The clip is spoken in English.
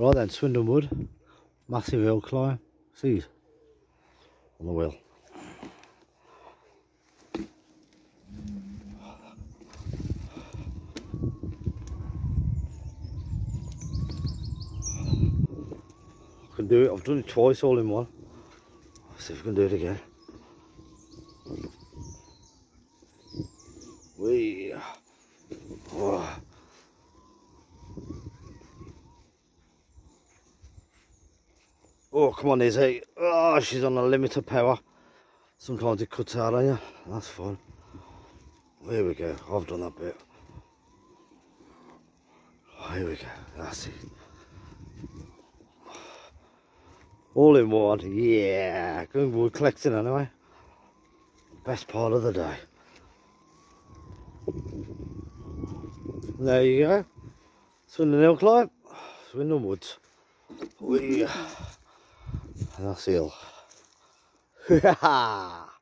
Right then, Swindon Wood, massive hill climb. See on the wheel. I can do it, I've done it twice all in one. Let's see if we can do it again. We oh. Oh come on Izzy. Oh she's on a limit of power. Sometimes it cuts out on you. That's fun. Here we go. I've done that bit. Here we go. That's it. All in one. Yeah. Good wood collecting anyway. Best part of the day. There you go. Swindon Hill climb. Swindon Woods. We. Uh, That's hill. Ha